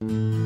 you